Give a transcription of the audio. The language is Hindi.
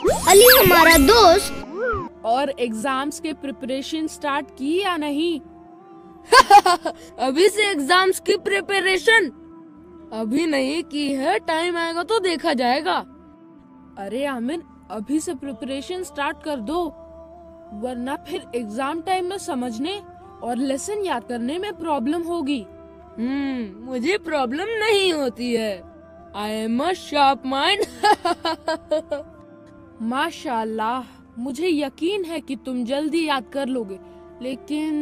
अली हमारा दोस्त। और एग्ज़ाम्स के प्रिपरेशन स्टार्ट की या नहीं? अभी से एग्ज़ाम्स की प्रिपरेशन अभी नहीं की है टाइम आएगा तो देखा जाएगा। अरे आमिर अभी से प्रिपरेशन स्टार्ट कर दो वरना फिर एग्ज़ाम टाइम में समझने और लेसन याद करने में प्रॉब्लम होगी। हम्म मुझे प्रॉब्लम नहीं होती है। I am a sharp mind माशाल्लाह मुझे यकीन है कि तुम जल्दी याद कर लोगे लेकिन